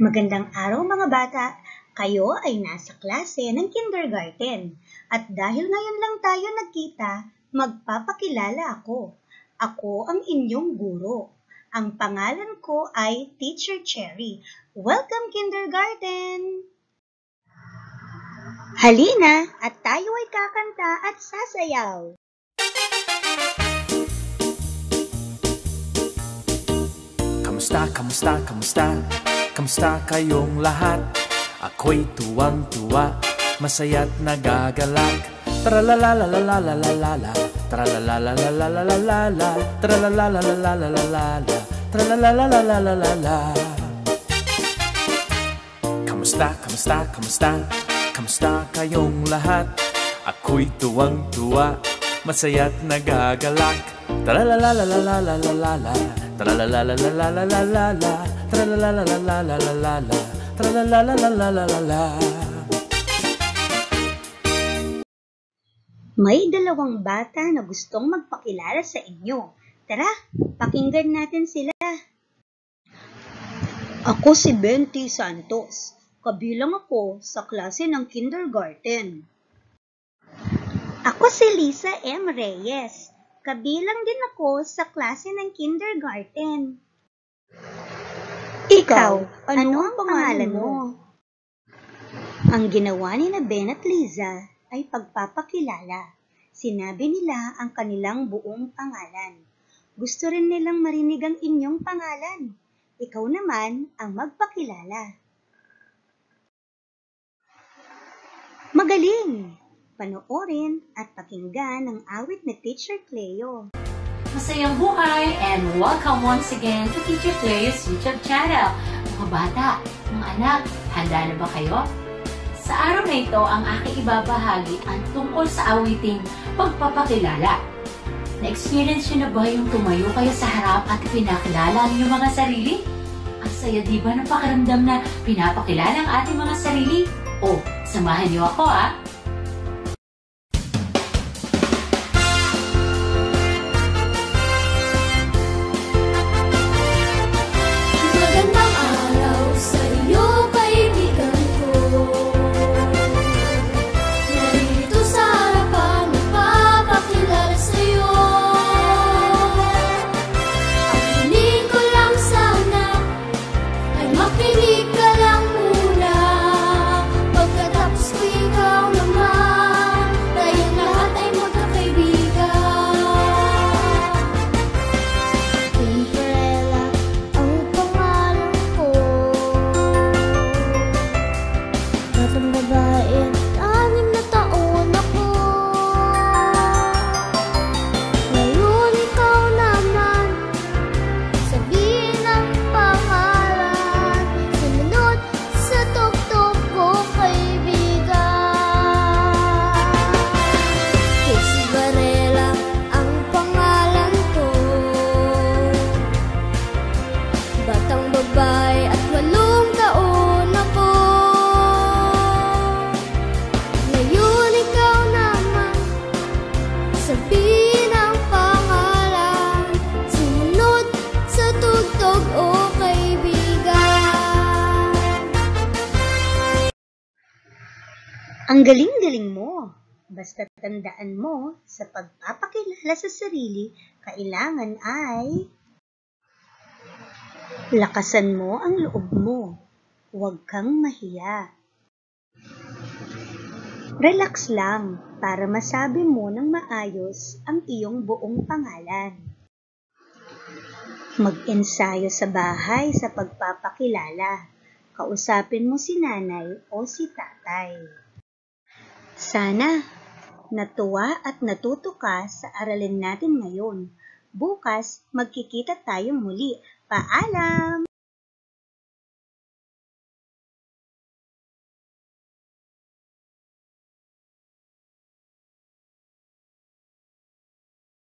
Magandang araw mga bata! Kayo ay nasa klase ng kindergarten. At dahil ngayon lang tayo nagkita, magpapakilala ako. Ako ang inyong guro. Ang pangalan ko ay Teacher Cherry. Welcome kindergarten! Halina at tayo ay kakanta at sasayaw. Kamusta, kamusta, kamusta? Kamusta kayong lahat? Ako'y tuwang-tuwa, masaya't nagagalak Tralalalalalalala, tralalalalalalala, tralalalalalalala, tralalalalalalala Kamusta, kamusta, kamusta? Kamusta kayong lahat? Ako'y tuwang-tuwa, masaya't nagagalak Tralalalalalalala, tralalalalalalala, tralalalalalalala, tralalalalalalala May dalawang bata na gustong magpakilala sa inyo. Tara, pakinggan natin sila. Ako si Benti Santos. Kabilang ako sa klase ng kindergarten. Ako si Lisa M. Reyes. Kabilang din ako sa klase ng kindergarten. Ikaw, ano, ang pangalan mo? Ang ginawa ni na Ben at Liza ay pagpapakilala. Sinabi nila ang kanilang buong pangalan. Gusto rin nilang marinig ang inyong pangalan. Ikaw naman ang magpakilala. Magaling! Panoorin at pakinggan ang awit ni Teacher Cleo. Masayang buhay and welcome once again to Teacher Cleo's YouTube channel. Mga bata, mga anak, handa na ba kayo? Sa araw na ito, ang aking ibabahagi ang tungkol sa awiting pagpapakilala. Na-experience nyo na ba yung tumayo kayo sa harap at pinakilala ang mga sarili? Ang saya di ba ng pakiramdam na pinapakilala ang ating mga sarili? O, samahan niyo ako ah! Ang galing-galing mo! Basta tandaan mo, sa pagpapakilala sa sarili, kailangan ay lakasan mo ang loob mo. Huwag kang mahiya. Relax lang para masabi mo ng maayos ang iyong buong pangalan. Mag-ensayo sa bahay sa pagpapakilala. Kausapin mo si nanay o si tatay. Sana natuwa at natuto ka sa aralin natin ngayon. Bukas, magkikita tayo muli. Paalam!